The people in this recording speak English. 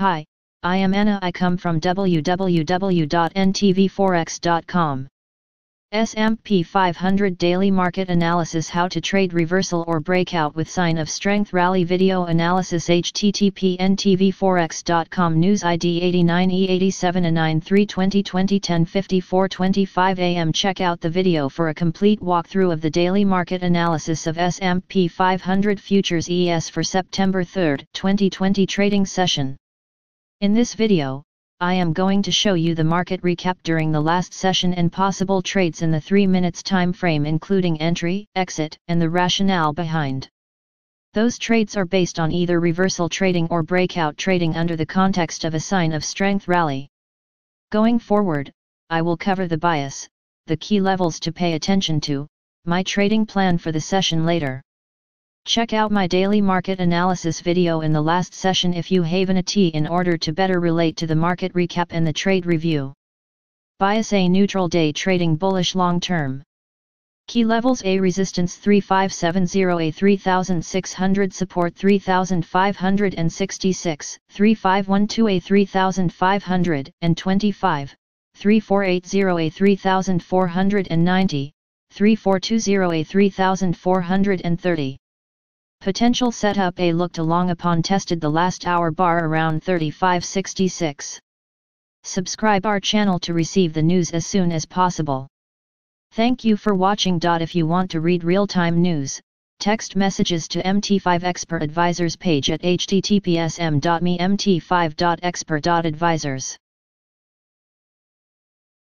Hi, I am Anna. I come from www.ntvforex.com. S&P 500 Daily Market Analysis How to Trade Reversal or Breakout with Sign of Strength Rally Video Analysis http ntvforex.com News ID 89E87A93 2020 1054 25 AM Check out the video for a complete walkthrough of the daily market analysis of S&P 500 Futures ES for September 3, 2020 trading session. In this video, I am going to show you the market recap during the last session and possible trades in the 3 minutes time frame including entry, exit, and the rationale behind. Those trades are based on either reversal trading or breakout trading under the context of a sign of strength rally. Going forward, I will cover the bias, the key levels to pay attention to, my trading plan for the session later. Check out my daily market analysis video in the last session if you haven't a T in order to better relate to the market recap and the trade review. Bias A neutral day trading bullish long term. Key levels A resistance 3570 A 3600 support 3566 3512 A 3525 3480 A 3490 3420 A 3430 Potential setup A looked along upon tested the last hour bar around 3566. Subscribe our channel to receive the news as soon as possible. Thank you for watching. If you want to read real-time news, text messages to MT5 Expert Advisors page at https m.me mt5.expert.advisors.